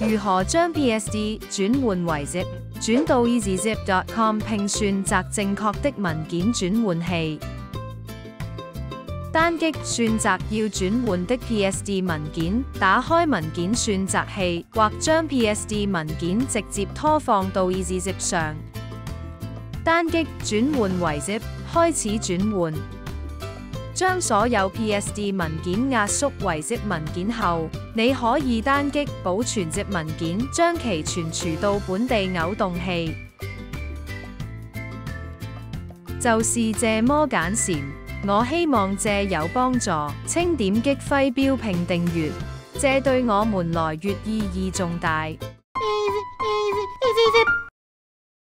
如何将 PSD 转换为 ZIP？转到 easyzip.com 并选择正确的文件转换器。单击选择要转换的 PSD 文件，打开文件选择器，或将 PSD 文件直接拖放到 easyzip 上。单击转换为 ZIP，开始转换。将所有 PSD 文件压缩为的文件后，你可以单击保存的文件，将其存储到本地扭动器。就是这么简单，我希望这有帮助，请点击徽标评订阅，这对我们来越意义重大。